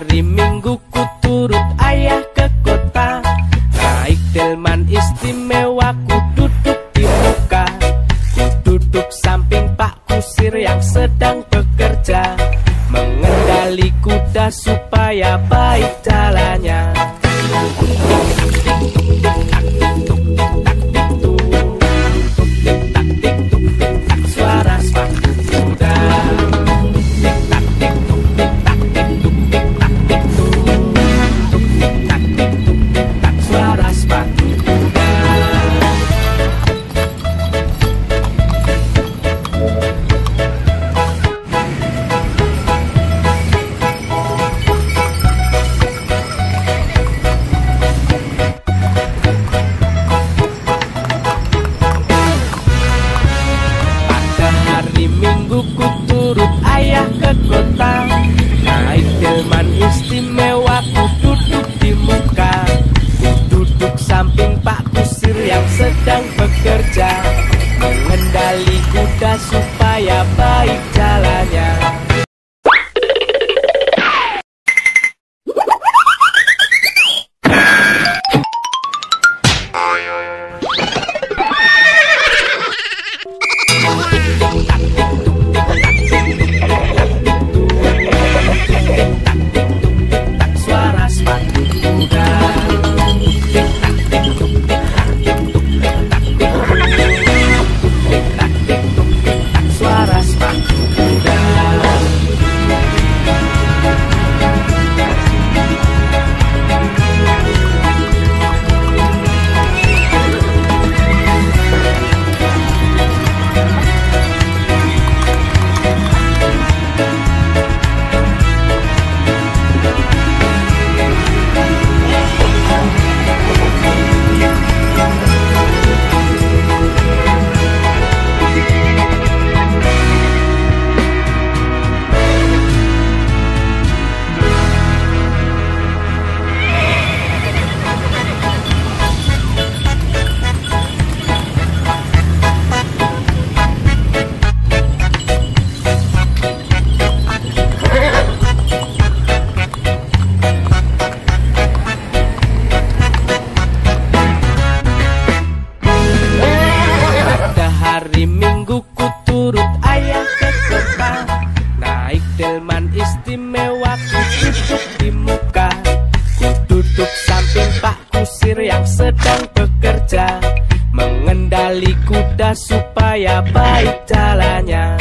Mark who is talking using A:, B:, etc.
A: Hari Minggu ku turut ayah ke kota. Naik delman istimewa ku duduk di muka. Ku duduk samping pak kusir yang sedang bekerja. Mengendali kuda supaya baik jalannya. kusir yang sedang bekerja Mengendali kuda supaya baik jalannya. duduk di muka. Ku duduk samping Pak Kusir yang sedang bekerja Mengendali kuda supaya baik jalannya.